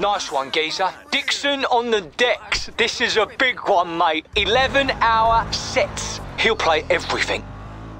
Nice one, geezer. Dixon on the decks. This is a big one, mate. 11 hour sets. He'll play everything.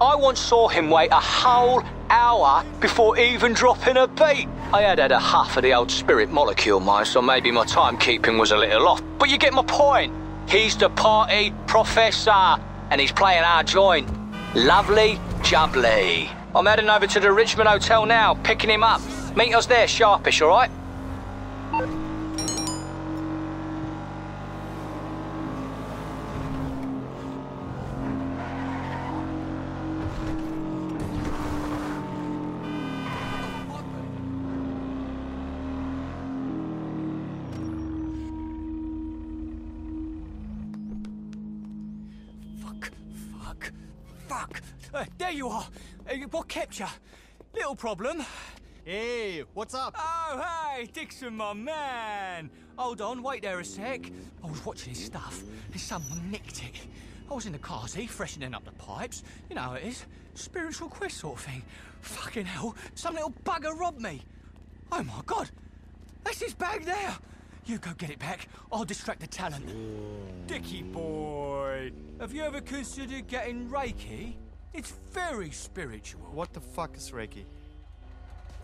I once saw him wait a whole hour before even dropping a beat. I had had a half of the old spirit molecule, mate, so maybe my timekeeping was a little off. But you get my point. He's the party professor, and he's playing our joint. Lovely jubbly. I'm heading over to the Richman Hotel now, picking him up. Meet us there, sharpish, all right? Fuck, fuck, fuck. Uh, there you are. Uh, what kept you? Little problem. Hey, what's up? Oh, hey, Dixon, my man. Hold on, wait there a sec. I was watching his stuff, and someone nicked it. I was in the car seat, freshening up the pipes. You know how it is. Spiritual quest sort of thing. Fucking hell, some little bugger robbed me. Oh, my God. That's his bag there. You go get it back. I'll distract the talent. Dicky boy, have you ever considered getting Reiki? It's very spiritual. What the fuck is Reiki?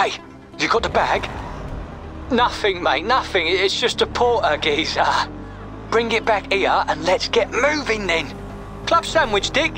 Hey, you got the bag? Nothing, mate, nothing. It's just a porter, geezer. Bring it back here and let's get moving then. Club sandwich, Dick.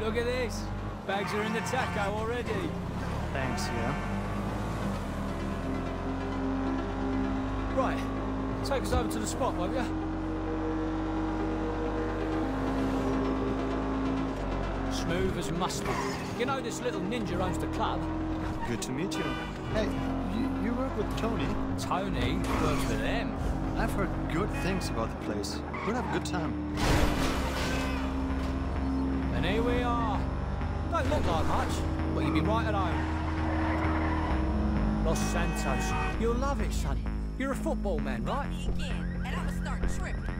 Look at this. Bags are in the taco already. Thanks, yeah. Right. Take us over to the spot, won't you? Smooth as mustard. You know this little ninja owns the club. Good to meet you. Hey, you, you work with Tony? Tony works for them. I've heard good things about the place. We'll have a good time. And here we are. Don't look like much, but you'll be right at home. Los Santos. You'll love it, son. You're a football man, right? and I'ma start tripping.